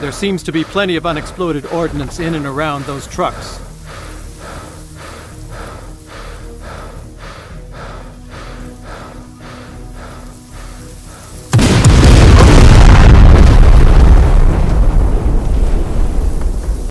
There seems to be plenty of unexploded ordnance in and around those trucks.